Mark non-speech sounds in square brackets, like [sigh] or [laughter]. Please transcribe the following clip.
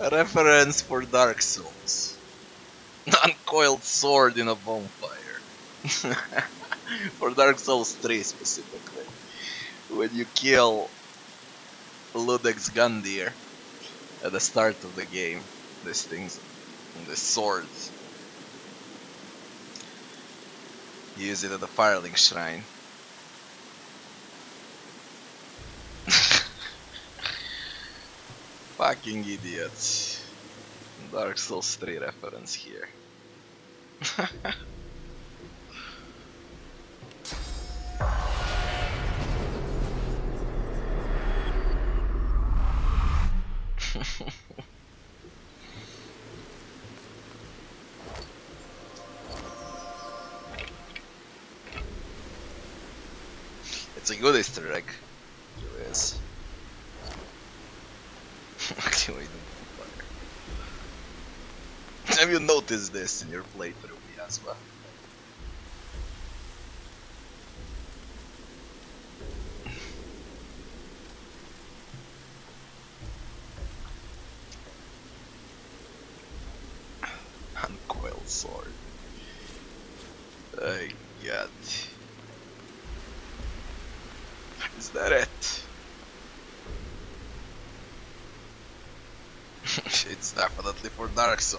Reference for Dark Souls. [laughs] Uncoiled sword in a bonfire. [laughs] for Dark Souls 3 specifically. When you kill Ludex Gundyr at the start of the game. This thing's this sword. Use it at the Firelink Shrine. Fucking idiots. Dark Souls 3 reference here. [laughs] it's a good Easter egg. Is. Actually, [laughs] Have you noticed this in your playthrough, Miasma? [laughs] Uncoiled sword. I got. Is that it? [laughs] it's definitely for Dark Souls.